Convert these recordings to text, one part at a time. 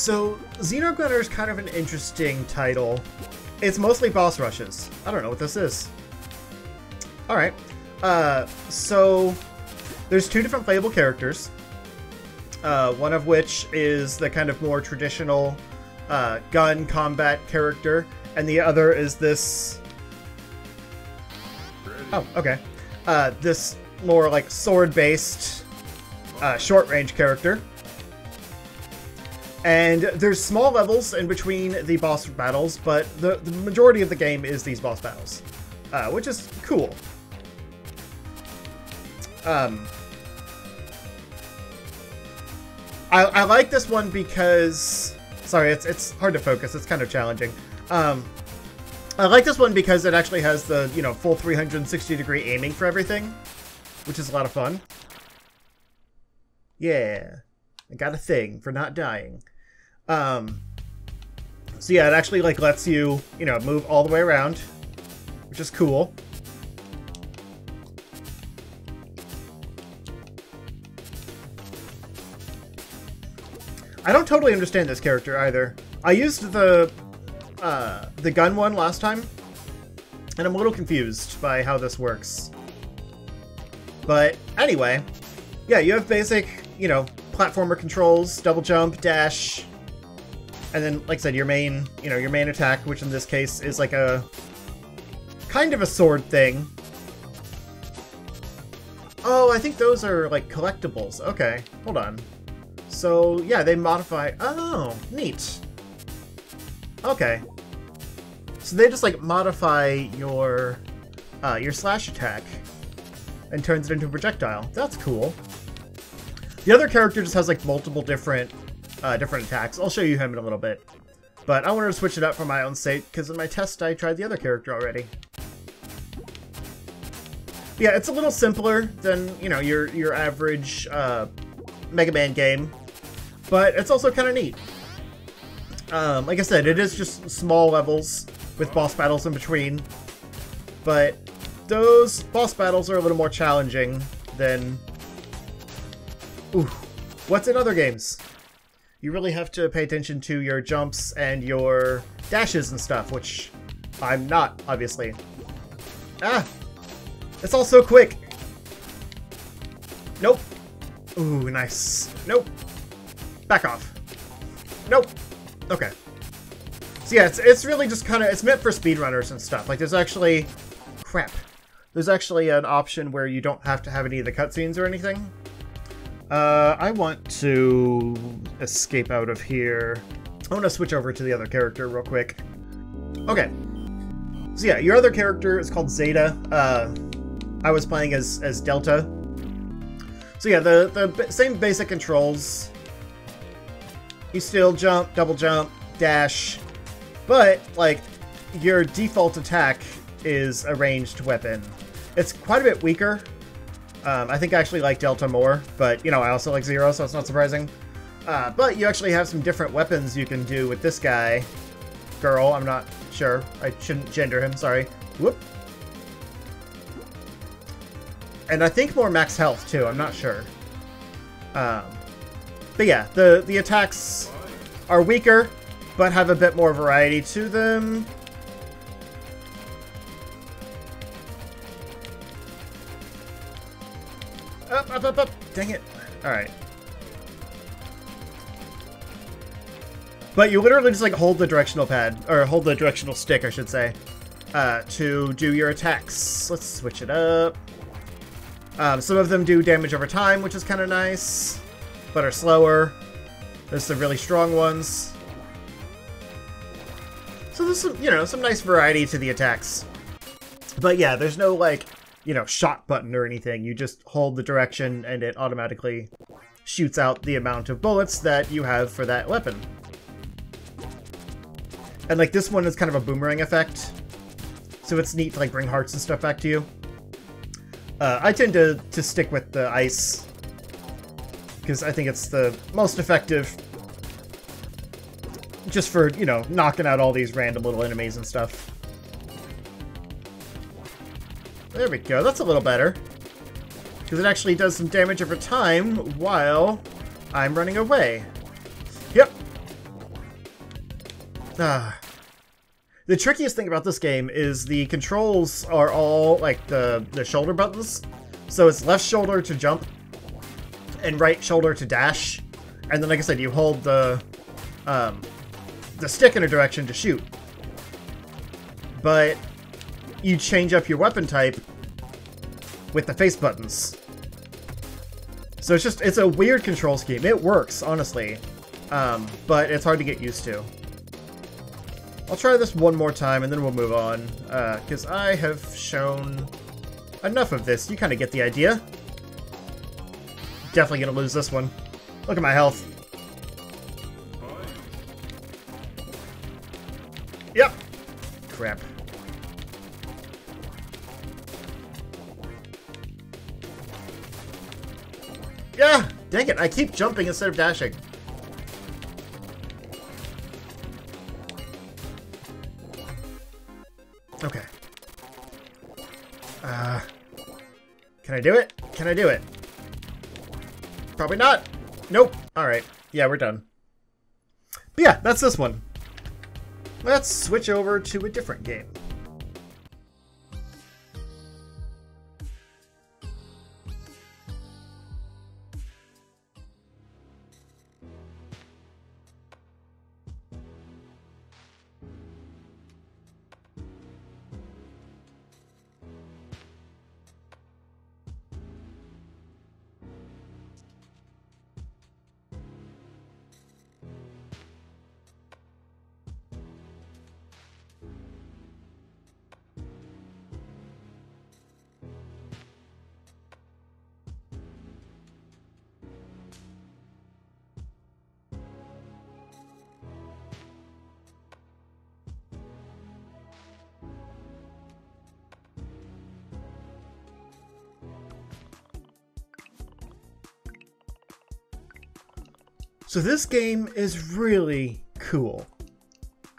So, Xenogunner is kind of an interesting title. It's mostly boss rushes. I don't know what this is. Alright. Uh, so, there's two different playable characters. Uh, one of which is the kind of more traditional uh, gun combat character, and the other is this. Oh, okay. Uh, this more like sword based uh, short range character. And there's small levels in between the boss battles, but the, the majority of the game is these boss battles, uh, which is cool. Um, I, I like this one because... Sorry, it's, it's hard to focus. It's kind of challenging. Um, I like this one because it actually has the, you know, full 360 degree aiming for everything, which is a lot of fun. Yeah, I got a thing for not dying. Um, so yeah, it actually like lets you, you know, move all the way around, which is cool. I don't totally understand this character either. I used the uh, the gun one last time, and I'm a little confused by how this works. But anyway, yeah, you have basic, you know, platformer controls, double jump, dash, and then, like I said, your main, you know, your main attack, which in this case is like a kind of a sword thing. Oh, I think those are like collectibles. Okay, hold on. So, yeah, they modify... Oh, neat. Okay. So they just, like, modify your, uh, your slash attack and turns it into a projectile. That's cool. The other character just has, like, multiple different, uh, different attacks. I'll show you him in a little bit. But I wanted to switch it up for my own sake, because in my test I tried the other character already. Yeah, it's a little simpler than, you know, your, your average, uh, Mega Man game. But it's also kind of neat. Um, like I said, it is just small levels with boss battles in between. But those boss battles are a little more challenging than... Ooh, what's in other games? You really have to pay attention to your jumps and your dashes and stuff, which I'm not, obviously. Ah! It's all so quick! Nope. Ooh, nice. Nope. Back off. Nope. Okay. So yeah, it's, it's really just kind of, it's meant for speedrunners and stuff. Like there's actually, crap. There's actually an option where you don't have to have any of the cutscenes or anything. Uh, I want to escape out of here. I want to switch over to the other character real quick. Okay. So yeah, your other character is called Zeta. Uh, I was playing as, as Delta. So yeah, the, the same basic controls you still jump, double jump, dash, but, like, your default attack is a ranged weapon. It's quite a bit weaker. Um, I think I actually like Delta more, but, you know, I also like Zero, so it's not surprising. Uh, but you actually have some different weapons you can do with this guy. Girl, I'm not sure. I shouldn't gender him, sorry. Whoop. And I think more max health, too. I'm not sure. Um, but yeah, the, the attacks are weaker, but have a bit more variety to them. Up, up, up. Dang it. Alright. But you literally just like hold the directional pad, or hold the directional stick, I should say, uh, to do your attacks. Let's switch it up. Um, some of them do damage over time, which is kind of nice but are slower. There's some really strong ones. So there's some, you know, some nice variety to the attacks. But yeah, there's no, like, you know, shot button or anything. You just hold the direction and it automatically shoots out the amount of bullets that you have for that weapon. And, like, this one is kind of a boomerang effect. So it's neat to, like, bring hearts and stuff back to you. Uh, I tend to, to stick with the ice because I think it's the most effective just for, you know, knocking out all these random little enemies and stuff. There we go, that's a little better. Because it actually does some damage over time while I'm running away. Yep. Uh, the trickiest thing about this game is the controls are all like the, the shoulder buttons. So it's left shoulder to jump and right shoulder to dash. And then, like I said, you hold the um, the stick in a direction to shoot. But you change up your weapon type with the face buttons. So it's just, it's a weird control scheme. It works, honestly, um, but it's hard to get used to. I'll try this one more time and then we'll move on, because uh, I have shown enough of this. You kind of get the idea. Definitely gonna lose this one. Look at my health. Yep. Crap. Dang it, I keep jumping instead of dashing. Okay. Uh, can I do it? Can I do it? Probably not. Nope. Alright. Yeah, we're done. But yeah, that's this one. Let's switch over to a different game. So this game is really cool.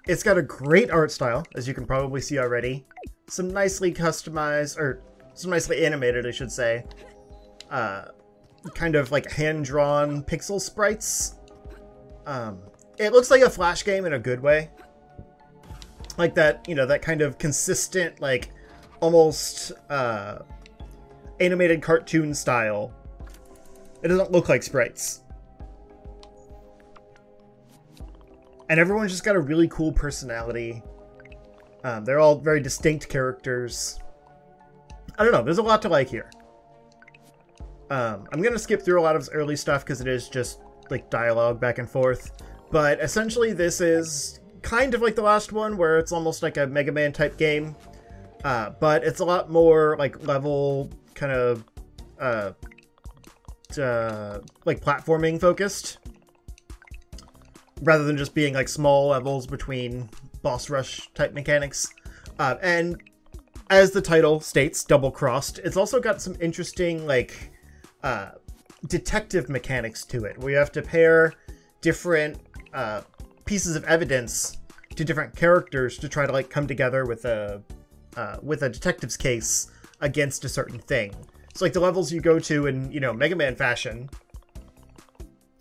It's got a great art style, as you can probably see already. Some nicely customized, or some nicely animated, I should say. Uh, kind of like hand-drawn pixel sprites. Um, it looks like a Flash game in a good way. Like that, you know, that kind of consistent, like, almost, uh, animated cartoon style. It doesn't look like sprites. And everyone's just got a really cool personality. Um, they're all very distinct characters. I don't know. There's a lot to like here. Um, I'm gonna skip through a lot of early stuff because it is just like dialogue back and forth. But essentially, this is kind of like the last one, where it's almost like a Mega Man type game. Uh, but it's a lot more like level kind of uh, uh, like platforming focused rather than just being like small levels between boss rush type mechanics. Uh, and as the title states, double crossed, it's also got some interesting like uh, detective mechanics to it, where you have to pair different uh, pieces of evidence to different characters to try to like come together with a uh, with a detective's case against a certain thing. So like the levels you go to in you know Mega Man fashion,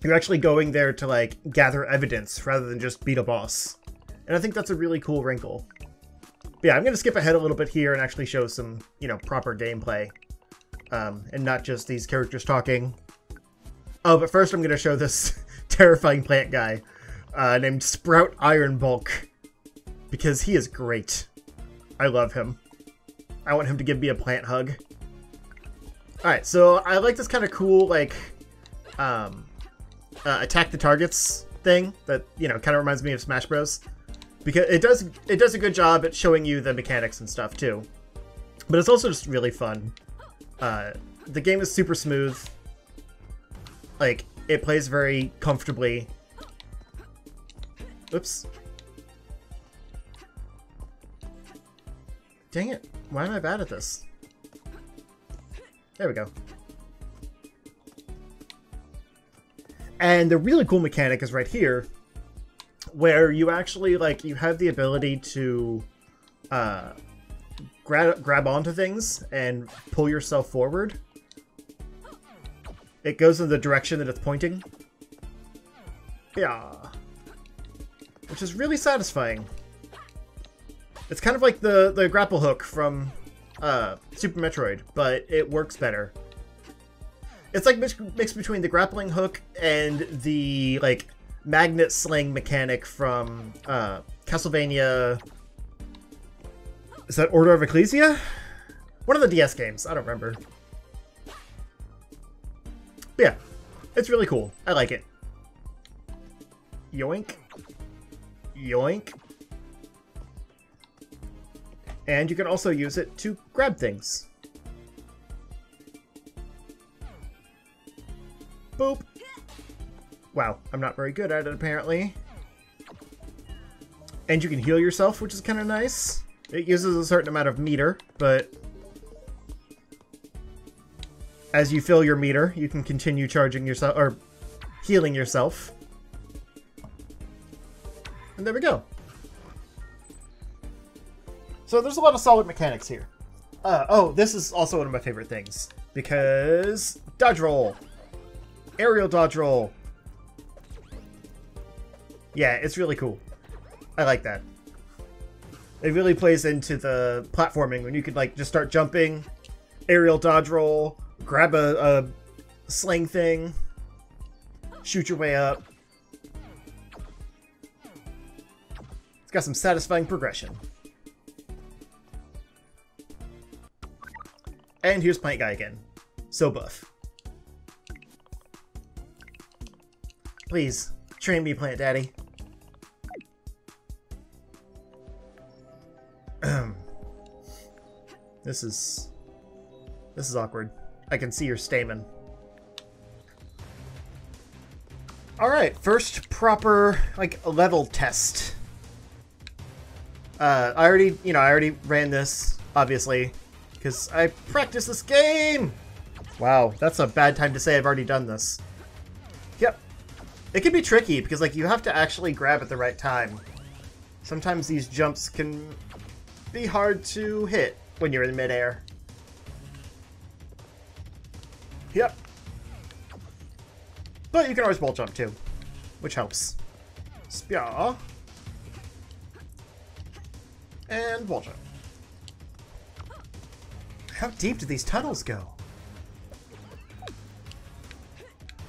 you're actually going there to like gather evidence rather than just beat a boss. And I think that's a really cool wrinkle. But yeah, I'm going to skip ahead a little bit here and actually show some, you know, proper gameplay. Um, and not just these characters talking. Oh, but first I'm going to show this terrifying plant guy uh, named Sprout Iron Bulk. Because he is great. I love him. I want him to give me a plant hug. Alright, so I like this kind of cool, like, um, uh, attack the targets thing that you know kind of reminds me of Smash Bros. Because it does it does a good job at showing you the mechanics and stuff too, but it's also just really fun. Uh, the game is super smooth. Like it plays very comfortably. Oops. Dang it! Why am I bad at this? There we go. And the really cool mechanic is right here, where you actually, like, you have the ability to uh, grab, grab onto things and pull yourself forward. It goes in the direction that it's pointing. Yeah. which is really satisfying. It's kind of like the, the grapple hook from uh, Super Metroid, but it works better. It's like mix, mixed between the grappling hook and the like magnet sling mechanic from uh, Castlevania. Is that Order of Ecclesia? One of the DS games. I don't remember. But yeah, it's really cool. I like it. Yoink. Yoink. And you can also use it to grab things. Boop. Wow, I'm not very good at it apparently. And you can heal yourself, which is kind of nice. It uses a certain amount of meter, but as you fill your meter, you can continue charging yourself, or healing yourself. And there we go. So there's a lot of solid mechanics here. Uh, oh, this is also one of my favorite things. Because... Dodge roll! Aerial dodge roll! Yeah, it's really cool. I like that. It really plays into the platforming when you could like just start jumping, aerial dodge roll, grab a, a sling thing, shoot your way up. It's got some satisfying progression. And here's Plant Guy again. So buff. Please, train me, Plant Daddy. this is... This is awkward. I can see your stamen. Alright, first proper, like, a level test. Uh, I already, you know, I already ran this, obviously, because I practiced this game! Wow, that's a bad time to say I've already done this. Yep. It can be tricky, because, like, you have to actually grab at the right time. Sometimes these jumps can be hard to hit when you're in midair. Yep. But you can always wall jump too, which helps. Spear. And wall jump. How deep do these tunnels go?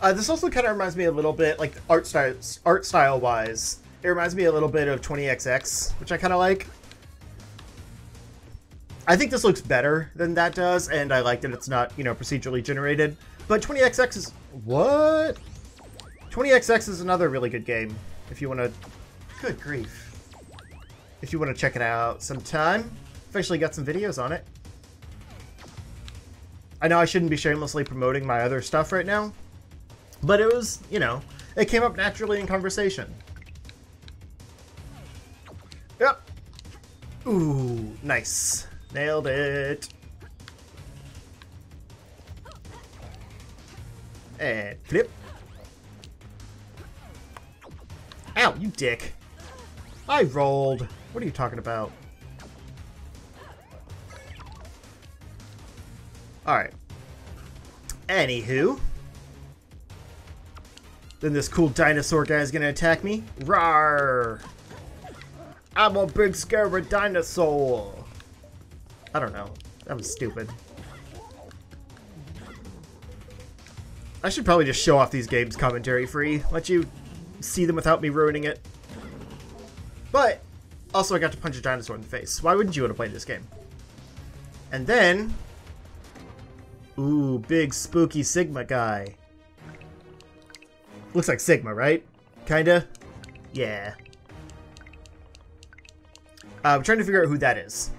Uh, this also kind of reminds me a little bit, like art style, art style wise. It reminds me a little bit of 20XX, which I kind of like. I think this looks better than that does, and I like that it's not, you know, procedurally generated. But 20XX is... What? 20XX is another really good game, if you want to... Good grief. If you want to check it out sometime. I've actually got some videos on it. I know I shouldn't be shamelessly promoting my other stuff right now, but it was, you know, it came up naturally in conversation. Yep. Ooh, nice. Nailed it. And flip. Ow, you dick. I rolled. What are you talking about? Alright. Anywho. Then this cool dinosaur guy is gonna attack me. Rawr! I'm a big scary dinosaur! I don't know. That was stupid. I should probably just show off these games commentary free. Let you see them without me ruining it. But, also I got to punch a dinosaur in the face. Why wouldn't you want to play this game? And then... Ooh, big spooky Sigma guy. Looks like Sigma, right? Kinda? Yeah. Uh, I'm trying to figure out who that is.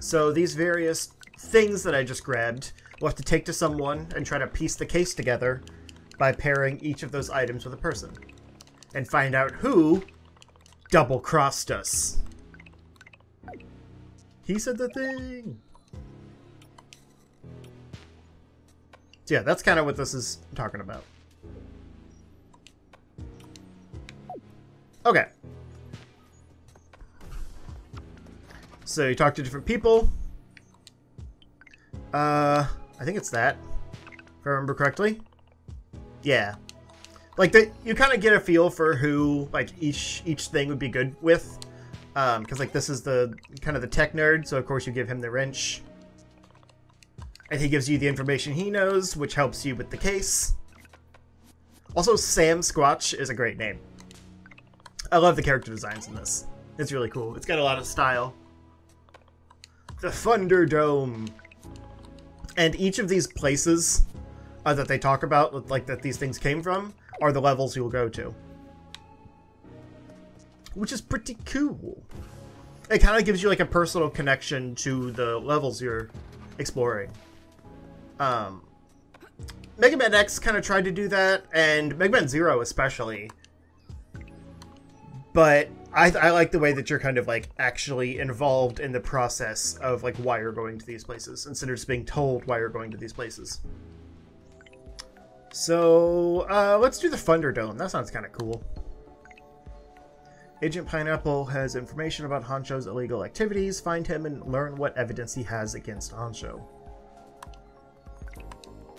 So these various things that I just grabbed, we'll have to take to someone and try to piece the case together by pairing each of those items with a person. And find out who double-crossed us. He said the thing! So yeah, that's kind of what this is talking about. Okay. So you talk to different people. Uh, I think it's that, if I remember correctly. Yeah. like the, you kind of get a feel for who like each each thing would be good with um because like this is the kind of the tech nerd so of course you give him the wrench and he gives you the information he knows which helps you with the case also sam squatch is a great name i love the character designs in this it's really cool it's got a lot of style the thunderdome and each of these places uh, that they talk about like that these things came from are the levels you'll go to. Which is pretty cool. It kind of gives you like a personal connection to the levels you're exploring. Um, Mega Man X kind of tried to do that, and Mega Man Zero especially. But I, I like the way that you're kind of like actually involved in the process of like why you're going to these places instead of just being told why you're going to these places. So, uh, let's do the Thunderdome. That sounds kind of cool. Agent Pineapple has information about Honcho's illegal activities. Find him and learn what evidence he has against Honcho.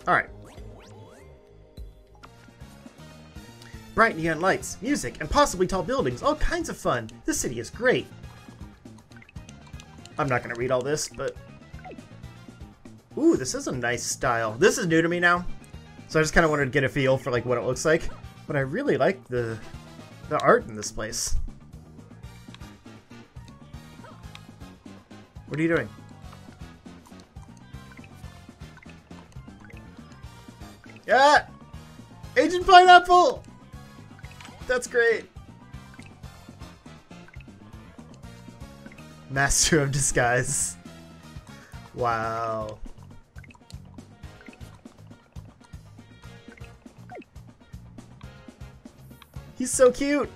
Alright. Bright neon lights, music, and possibly tall buildings. All kinds of fun. This city is great. I'm not to read all this, but... Ooh, this is a nice style. This is new to me now. So I just kind of wanted to get a feel for like what it looks like. But I really like the the art in this place. What are you doing? Yeah! Agent Pineapple! That's great. Master of Disguise. Wow. He's so cute!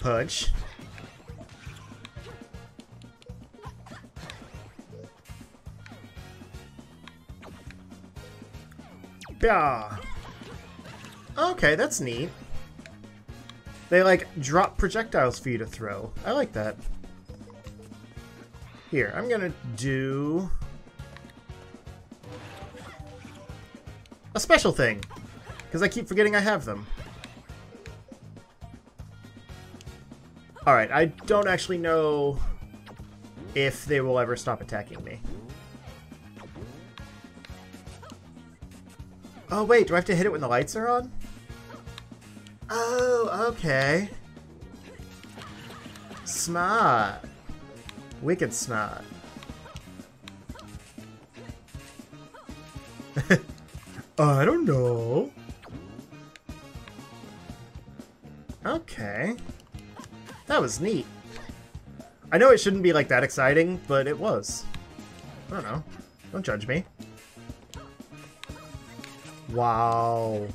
Punch. Yeah. Okay, that's neat. They, like, drop projectiles for you to throw. I like that. Here, I'm gonna do... A special thing. Because I keep forgetting I have them. Alright, I don't actually know if they will ever stop attacking me. Oh wait, do I have to hit it when the lights are on? Oh, okay. Smart. Wicked smart. I don't know. Okay. That was neat. I know it shouldn't be like that exciting, but it was. I don't know. Don't judge me. Wow.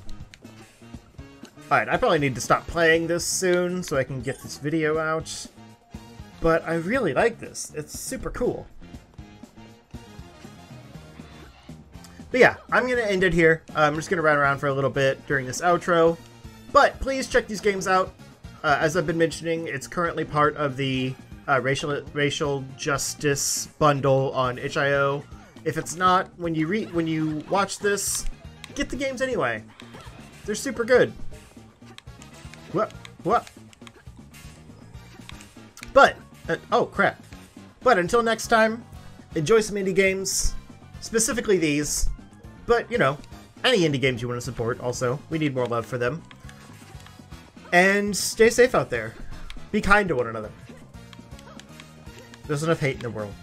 Alright, I probably need to stop playing this soon so I can get this video out. But I really like this. It's super cool. But yeah, I'm going to end it here. I'm just going to run around for a little bit during this outro. But please check these games out. Uh, as I've been mentioning, it's currently part of the uh, racial racial justice bundle on itch.io. If it's not, when you read when you watch this, get the games anyway. They're super good. What? What? But uh, oh crap! But until next time, enjoy some indie games, specifically these. But you know, any indie games you want to support. Also, we need more love for them. And stay safe out there. Be kind to one another. There's enough hate in the world.